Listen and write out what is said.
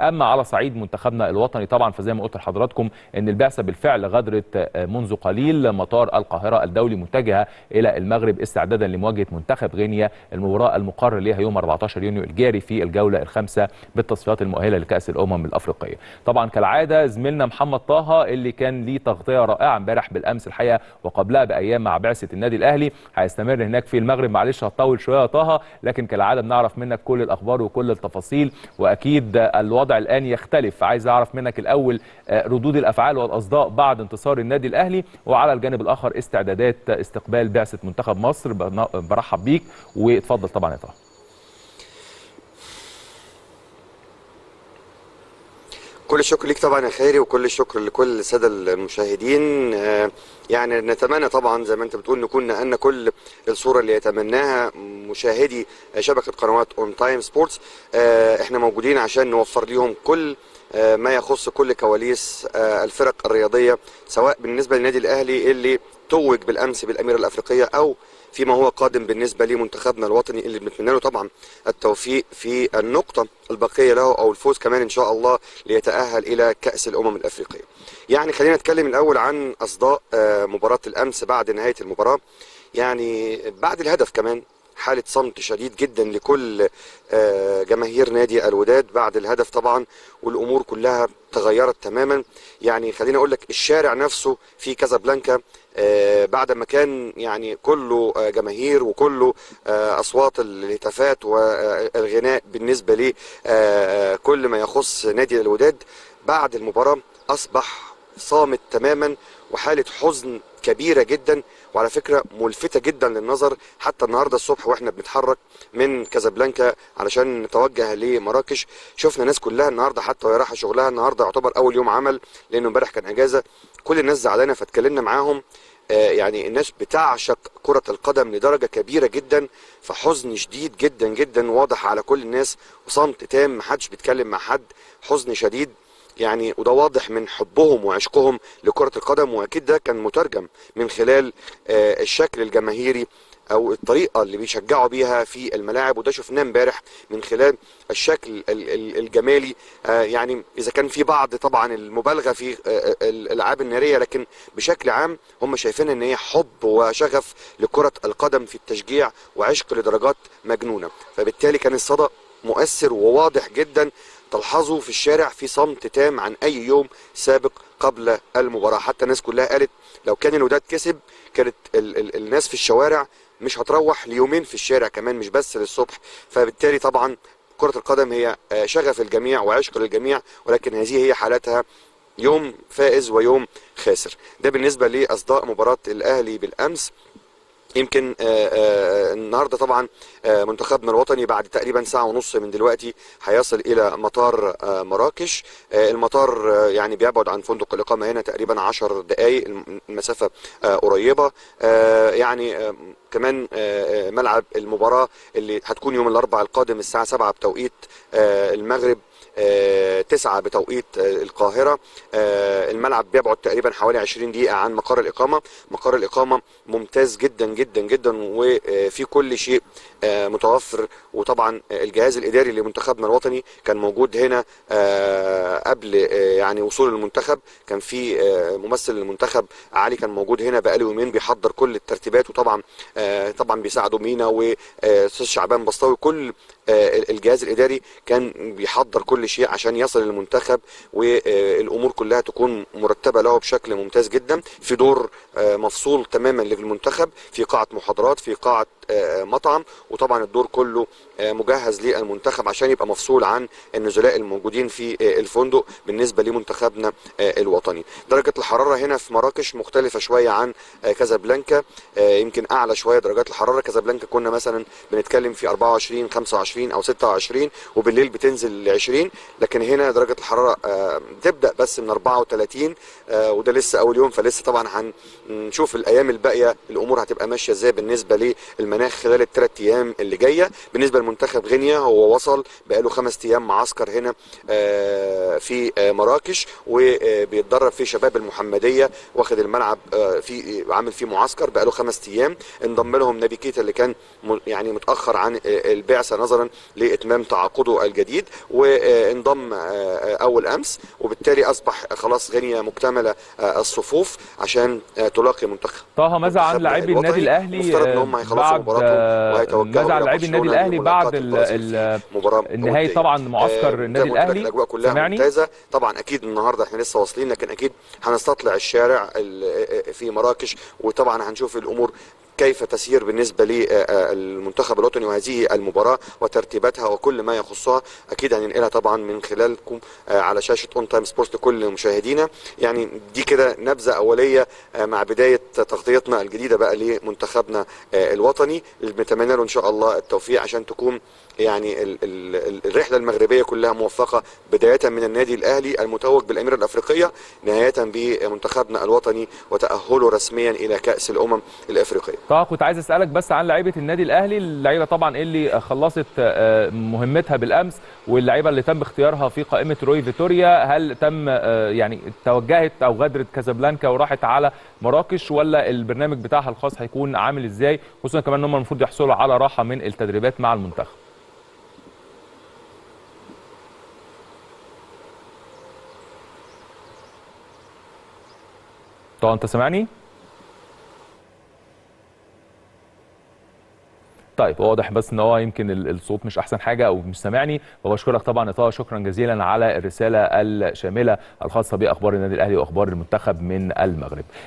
أما على صعيد منتخبنا الوطني طبعا فزي ما قلت لحضراتكم إن البعثة بالفعل غادرت منذ قليل. مطار القاهرة الدولي متجهة إلى المغرب استعدادا لمواجهة منتخب غينيا. المباراة المقرر ليها يوم 14 يونيو الجاري في الجولة الخامسة بالتصفيات المؤهلة لكأس الأمم الأفريقية. طبعا كالعادة زميلنا محمد طه اللي كان ليه تغطية رائعة امبارح بالأمس الحقيقة وقبلها بأيام مع بعثة النادي الأهلي هيستمر هناك في المغرب. معلش هتطول شوية يا طه لكن كالعادة بنعرف منك كل الأخبار وكل التفاصيل وأكيد الوضع الآن يختلف. عايز أعرف منك الأول ردود الأفعال والأصداء بعد انتصار النادي الأهلي وعلى الجانب الآخر استعدادات استقبال بعثة منتخب مصر. برحب بيك واتفضل طبعا يا طه. كل الشكر ليك طبعا يا خيري وكل الشكر لكل السادة المشاهدين. يعني نتمنى طبعا زي ما أنت بتقول نكون نقلنا كل الصورة اللي يتمناها. مشاهدي شبكة قنوات ON Time Sports إحنا موجودين عشان نوفر ليهم كل ما يخص كل كواليس الفرق الرياضية سواء بالنسبة للنادي الأهلي اللي توج بالأمس بالأميرة الأفريقية أو فيما هو قادم بالنسبة لمنتخبنا الوطني اللي بنتمنى له طبعا التوفيق في النقطة الباقيه له أو الفوز كمان إن شاء الله ليتأهل إلى كأس الأمم الأفريقية. يعني خلينا نتكلم الأول عن أصداء مباراة الأمس بعد نهاية المباراة. يعني بعد الهدف كمان حالة صمت شديد جدا لكل جماهير نادي الوداد بعد الهدف طبعا والأمور كلها تغيرت تماما. يعني خليني أقول لك الشارع نفسه في كازابلانكا بعد ما كان يعني كله جماهير وكله أصوات الهتافات والغناء بالنسبة لكل ما يخص نادي الوداد بعد المباراة أصبح صامت تماما. وحالة حزن كبيرة جدا وعلى فكرة ملفتة جدا للنظر حتى النهاردة الصبح وإحنا بنتحرك من كازابلانكا علشان نتوجه لمراكش. شفنا ناس كلها النهاردة حتى وهي رايحة شغلها النهاردة يعتبر أول يوم عمل لأنه امبارح كان أجازة. كل الناس زعلانة فاتكلمنا معاهم. يعني الناس بتعشق كرة القدم لدرجة كبيرة جدا فحزن شديد جدا جدا واضح على كل الناس. وصمت تام محدش بيتكلم مع حد حزن شديد. يعني وده واضح من حبهم وعشقهم لكرة القدم وأكيد ده كان مترجم من خلال الشكل الجماهيري أو الطريقة اللي بيشجعوا بيها في الملاعب وده شفناه امبارح من خلال الشكل الجمالي. يعني إذا كان في بعض طبعا المبالغة في الألعاب النارية لكن بشكل عام هم شايفين إن هي حب وشغف لكرة القدم في التشجيع وعشق لدرجات مجنونة. فبالتالي كان الصدى مؤثر وواضح جدا تلحظوا في الشارع في صمت تام عن أي يوم سابق قبل المباراة. حتى الناس كلها قالت لو كان الوداد كسب كانت ال ال الناس في الشوارع مش هتروح ليومين في الشارع كمان مش بس للصبح. فبالتالي طبعا كرة القدم هي شغف الجميع وعشق للجميع ولكن هذه هي حالتها يوم فائز ويوم خاسر. ده بالنسبة لأصداء مباراة الأهلي بالأمس. يمكن آآ آآ النهارده طبعا منتخبنا الوطني بعد تقريبا ساعة ونص من دلوقتي هيصل إلى مطار مراكش. المطار يعني بيبعد عن فندق الإقامة هنا تقريبا 10 دقائق المسافة قريبة. يعني كمان ملعب المباراة اللي هتكون يوم الأربعاء القادم الساعة 7 بتوقيت المغرب. تسعة بتوقيت القاهرة. الملعب بيبعد تقريبا حوالي 20 دقيقة عن مقر الإقامة. مقر الإقامة ممتاز جدا جدا جدا وفي كل شيء متوفر. وطبعا الجهاز الإداري لمنتخبنا الوطني كان موجود هنا قبل يعني وصول المنتخب. كان في ممثل المنتخب علي كان موجود هنا بقاله يومين بيحضر كل الترتيبات. وطبعا طبعا بيساعده مينا واستاذ شعبان بسطاوي كل الجهاز الإداري كان بيحضر كل شيء عشان يصل للمنتخب والأمور كلها تكون مرتبة له بشكل ممتاز جدا. في دور مفصول تماما للمنتخب في قاعة محاضرات في قاعة مطعم وطبعا الدور كله مجهز للمنتخب عشان يبقى مفصول عن النزلاء الموجودين في الفندق بالنسبة لمنتخبنا الوطني. درجة الحرارة هنا في مراكش مختلفة شوية عن كازابلانكا يمكن أعلى شوية درجات الحرارة. كازابلانكا كنا مثلا بنتكلم في 24 25 أو 26 وبالليل بتنزل ل 20 لكن هنا درجة الحرارة تبدأ بس من 34 وده لسه أول يوم فلسه طبعا هنشوف الأيام الباقية الأمور هتبقى ماشية إزاي بالنسبة للمناخ خلال الثلاث أيام اللي جاية. بالنسبة لمنتخب غينيا هو وصل بقاله خمس أيام معسكر هنا آه، في آه، مراكش وبيتدرب في شباب المحمدية واخد الملعب آه، في عامل فيه معسكر بقاله خمس أيام. انضم لهم نبي كيتا اللي كان يعني متأخر عن آه، البعثة نظرا لإتمام تعاقده الجديد وانضم آه، آه، أول أمس وبالتالي أصبح خلاص غينيا مكتملة آه، الصفوف عشان تلاقي منتخب طه ماذا عن لاعبي النادي. الأهلي بعد ماذا عن لاعبي النادي الأهلي بعد النهائي. طبعا معسكر النادي الأهلي الأجواء كلها سامعني ممتازة طبعا أكيد النهارده إحنا لسه واصلين لكن أكيد هنستطلع الشارع ال- في مراكش وطبعا هنشوف الأمور كيف تسير بالنسبة للمنتخب الوطني وهذه المباراة وترتيباتها وكل ما يخصها. أكيد هننقلها طبعا من خلالكم آه، على شاشة ON Time Sport لكل مشاهدينا. يعني دي كده نبذة أولية آه، مع بداية تغطيتنا الجديدة بقى لمنتخبنا آه، الوطني. بنتمنى له إن شاء الله التوفيق عشان تكون يعني ال- ال- ال- الرحلة المغربية كلها موفقة بداية من النادي الأهلي المتوج بالأميرة الأفريقية نهاية بمنتخبنا الوطني وتأهله رسميا إلى كأس الأمم الأفريقية. طه كنت عايز أسألك بس عن لعيبة النادي الأهلي. اللعيبة طبعا اللي خلصت آه، مهمتها بالأمس واللعيبة اللي تم اختيارها في قائمة روي فيتوريا. هل تم آه، يعني توجهت أو غادرت كازابلانكا وراحت على مراكش ولا البرنامج بتاعها الخاص هيكون عامل إزاي؟ خصوصا كمان إن هم المفروض يحصلوا على راحة من التدريبات مع المنتخب. طه أنت سامعني؟ طيب واضح بس إن هو يمكن ال- الصوت مش أحسن حاجة أو مش سامعني فبشكرك طبعا يا طه. شكرا جزيلا على الرسالة الشاملة الخاصة بأخبار النادي الأهلي وأخبار المنتخب من المغرب.